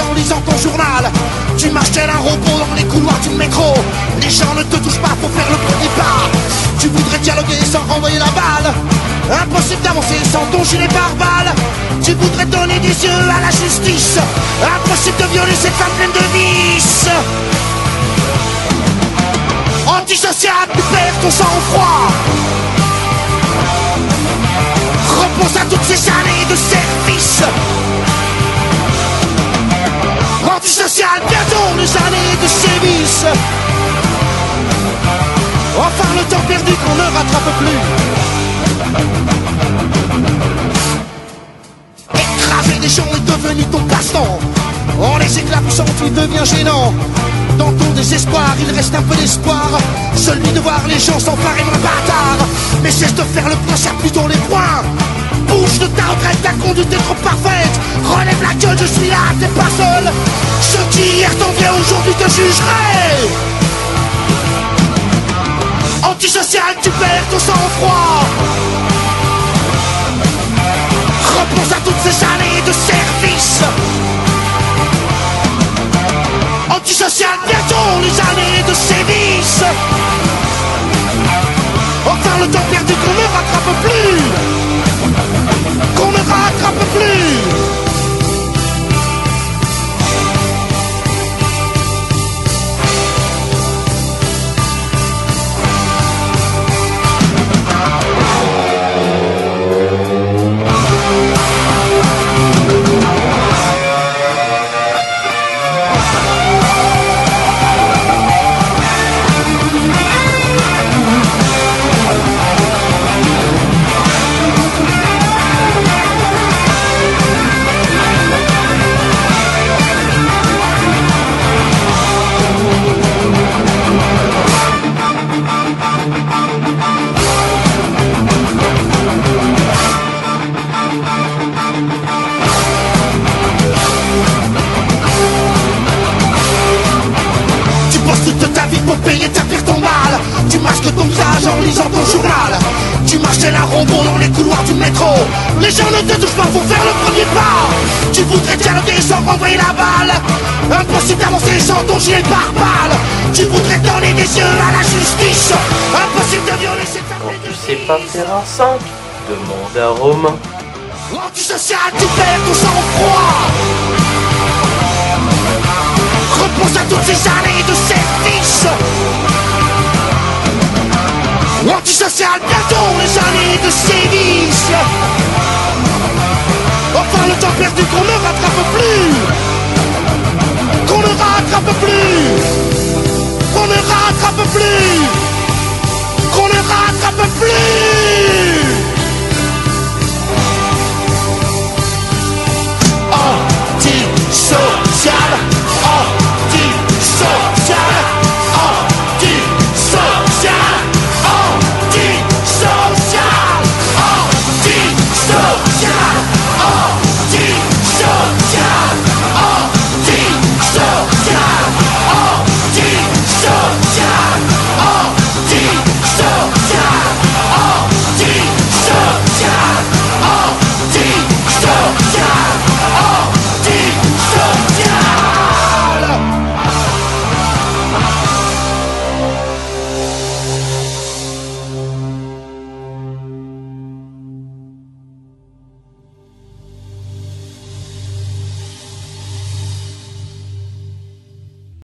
en lisant ton journal. Tu marches tel un robot dans les couloirs du métro. Les gens ne te touchent pas pour faire le premier pas. Tu voudrais dialoguer sans renvoyer la balle. Impossible d'avancer sans ton gilet pare-balles à la justice. Impossible de violer cette femme pleine de vices Antisocial, tu perds ton sang-froid Repense à toutes ces années de service. Antisocial, bientôt les années de sévices Enfin le temps perdu qu'on ne rattrape plus devenu En les éclaboussant tu deviens gênant. Dans ton désespoir, il reste un peu d'espoir. Celui de voir les gens s'emparer mon bâtard. Mais cesse de faire le point, serre plutôt les points Bouge de ta retraite, ta conduite est trop parfaite. Relève la gueule, je suis là, t'es pas seul. Ceux qui hier aujourd'hui te jugeraient Antisocial, tu perds ton sang-froid Antisocial, payer ta pire ton mal. Tu masques ton visage en lisant ton journal. Tu marches un robot dans les couloirs du métro. Les gens ne te touchent pas pour faire le premier pas. Tu voudrais dialoguer sans renvoyer la balle. Impossible d'avancer sans ton gilet pare-balles. Tu voudrais donner des yeux à la justice. Impossible de violer cette femme Quand tu sais pas faire un 5, demande à Romain. Antisocial, tu perds ton sang-froid inside